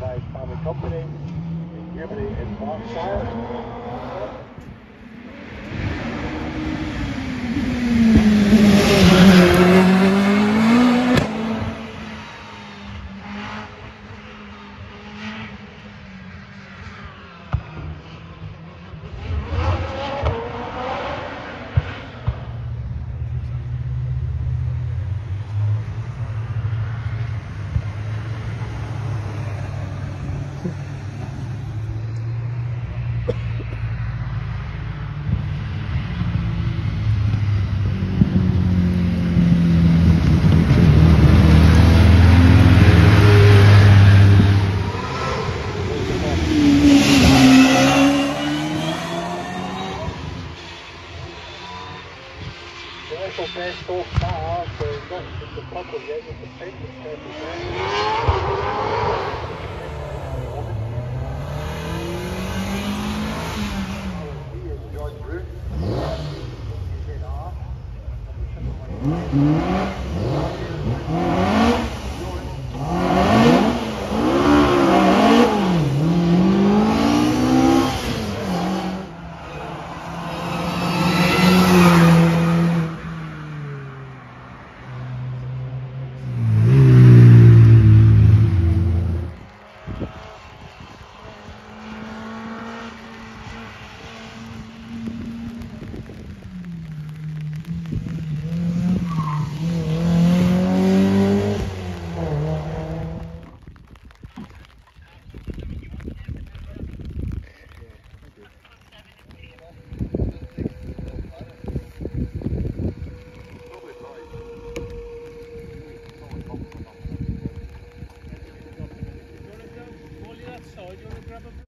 by Farmer Company in Germany in Berkshire. So far, so not just the purple yet, but the pink is perfect. George Bruce.